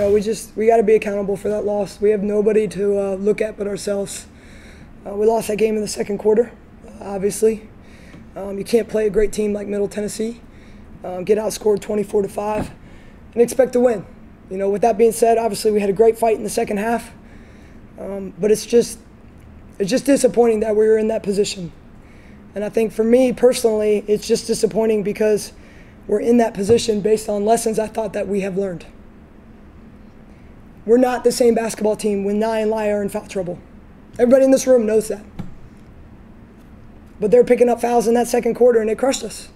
know, we just we got to be accountable for that loss. We have nobody to uh, look at but ourselves. Uh, we lost that game in the second quarter, obviously. Um, you can't play a great team like Middle Tennessee, um, get outscored 24 to five, and expect to win. You know, with that being said, obviously we had a great fight in the second half, um, but it's just it's just disappointing that we were in that position. And I think for me personally, it's just disappointing because we're in that position based on lessons I thought that we have learned. We're not the same basketball team when Nye and Lai are in foul trouble. Everybody in this room knows that. But they're picking up fouls in that second quarter and it crushed us.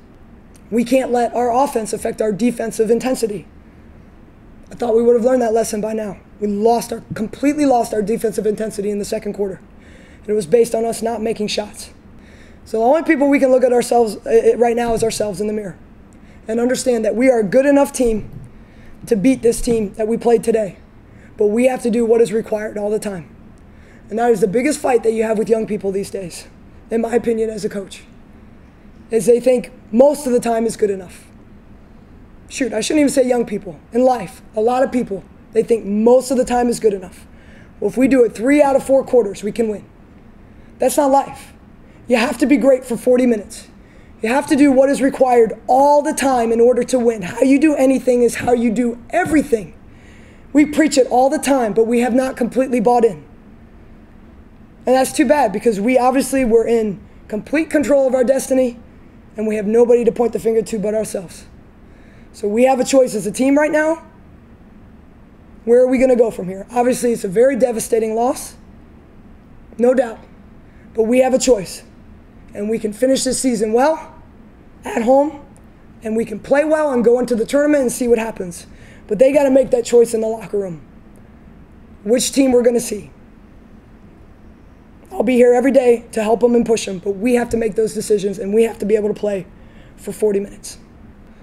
We can't let our offense affect our defensive intensity. I thought we would have learned that lesson by now. We lost our completely lost our defensive intensity in the second quarter. And it was based on us not making shots. So the only people we can look at ourselves uh, uh, right now is ourselves in the mirror and understand that we are a good enough team to beat this team that we played today. But we have to do what is required all the time. And that is the biggest fight that you have with young people these days, in my opinion, as a coach, is they think most of the time is good enough. Shoot, I shouldn't even say young people. In life, a lot of people, they think most of the time is good enough. Well, if we do it three out of four quarters, we can win. That's not life. You have to be great for 40 minutes. You have to do what is required all the time in order to win. How you do anything is how you do everything. We preach it all the time, but we have not completely bought in. And that's too bad because we obviously were in complete control of our destiny and we have nobody to point the finger to but ourselves. So we have a choice as a team right now. Where are we going to go from here? Obviously, it's a very devastating loss, no doubt. But we have a choice. And we can finish this season well at home, and we can play well and go into the tournament and see what happens. But they got to make that choice in the locker room. Which team we're going to see. I'll be here every day to help them and push them, but we have to make those decisions and we have to be able to play for 40 minutes.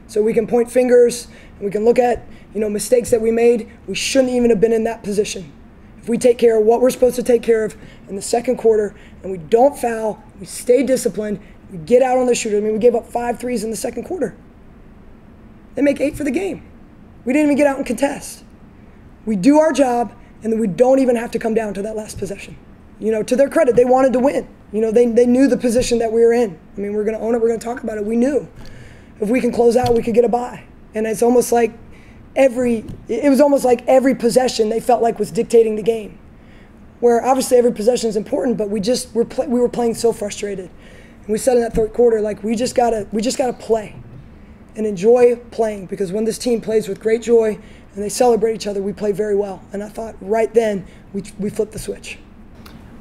So we can point fingers and we can look at, you know, mistakes that we made. We shouldn't even have been in that position. If we take care of what we're supposed to take care of in the second quarter and we don't foul, we stay disciplined, we get out on the shooter. I mean, we gave up five threes in the second quarter. They make eight for the game. We didn't even get out and contest. We do our job and then we don't even have to come down to that last possession you know, to their credit, they wanted to win. You know, they, they knew the position that we were in. I mean, we're going to own it. We're going to talk about it. We knew if we can close out, we could get a buy. And it's almost like every, it was almost like every possession they felt like was dictating the game. Where obviously every possession is important, but we just were we were playing so frustrated. And we said in that third quarter, like we just gotta we just gotta play and enjoy playing because when this team plays with great joy and they celebrate each other, we play very well. And I thought right then we we flipped the switch.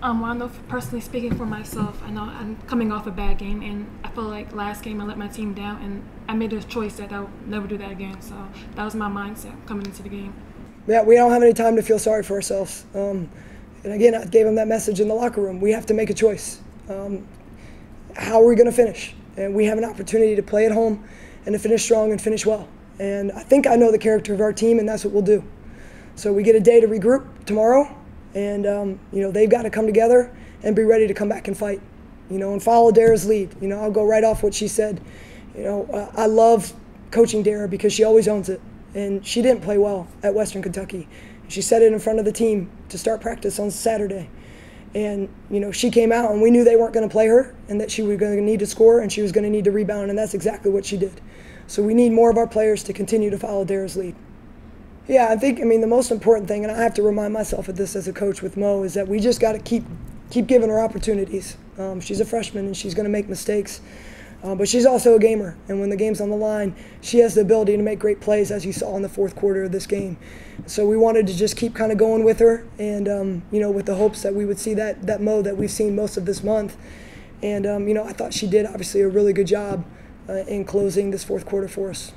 Um, well, I know personally speaking for myself, I know I'm coming off a bad game, and I feel like last game I let my team down, and I made a choice that I'll never do that again. So that was my mindset coming into the game. Yeah, we don't have any time to feel sorry for ourselves. Um, and again, I gave them that message in the locker room. We have to make a choice. Um, how are we going to finish? And we have an opportunity to play at home and to finish strong and finish well. And I think I know the character of our team, and that's what we'll do. So we get a day to regroup tomorrow and um, you know they've got to come together and be ready to come back and fight. You know, and follow Dara's lead. You know, I'll go right off what she said. You know, uh, I love coaching Dara because she always owns it, and she didn't play well at Western Kentucky. She said it in front of the team to start practice on Saturday. And, you know, she came out and we knew they weren't going to play her and that she was going to need to score and she was going to need to rebound, and that's exactly what she did. So we need more of our players to continue to follow Dara's lead. Yeah, I think I mean the most important thing, and I have to remind myself of this as a coach with Mo, is that we just got to keep keep giving her opportunities. Um, she's a freshman and she's going to make mistakes, uh, but she's also a gamer. And when the game's on the line, she has the ability to make great plays, as you saw in the fourth quarter of this game. So we wanted to just keep kind of going with her, and um, you know, with the hopes that we would see that that Mo that we've seen most of this month. And um, you know, I thought she did obviously a really good job uh, in closing this fourth quarter for us.